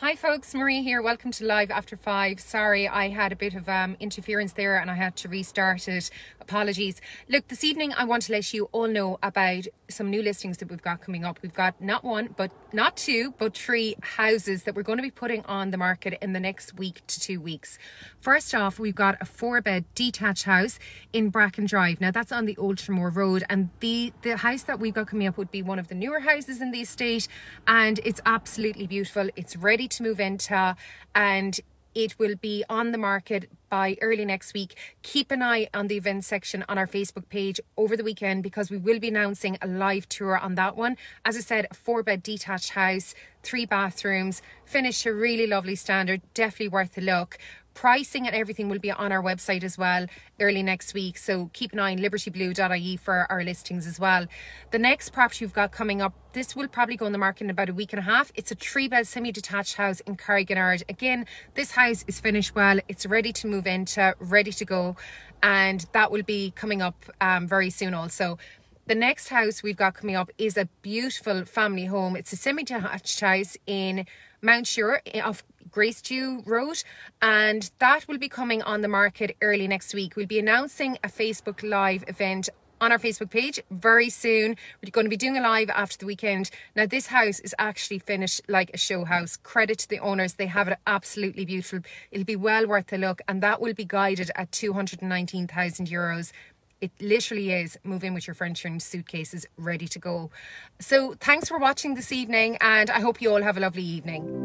Hi folks, Marie here. Welcome to Live After 5. Sorry, I had a bit of um, interference there and I had to restart it. Apologies. Look, this evening I want to let you all know about some new listings that we've got coming up. We've got not one, but not two, but three houses that we're going to be putting on the market in the next week to two weeks. First off, we've got a four bed detached house in Bracken Drive. Now that's on the Old Tramore Road and the, the house that we've got coming up would be one of the newer houses in the estate and it's absolutely beautiful. It's ready to move into and it will be on the market by early next week. Keep an eye on the event section on our Facebook page over the weekend because we will be announcing a live tour on that one. As I said, a four bed detached house, three bathrooms, finished a really lovely standard, definitely worth a look. Pricing and everything will be on our website as well early next week. So keep an eye on libertyblue.ie for our listings as well. The next property we've got coming up, this will probably go on the market in about a week and a half. It's a three bed semi detached house in Carriganard. Again, this house is finished well. It's ready to move into, ready to go. And that will be coming up um, very soon also. The next house we've got coming up is a beautiful family home. It's a semi-detached house in Mount Suir eh, off Gracedieu Road, and that will be coming on the market early next week. We'll be announcing a Facebook Live event on our Facebook page very soon. We're going to be doing a live after the weekend. Now, this house is actually finished like a show house. Credit to the owners, they have it absolutely beautiful. It'll be well worth a look, and that will be guided at 219,000 euros it literally is move in with your furniture and suitcases ready to go. So thanks for watching this evening and I hope you all have a lovely evening.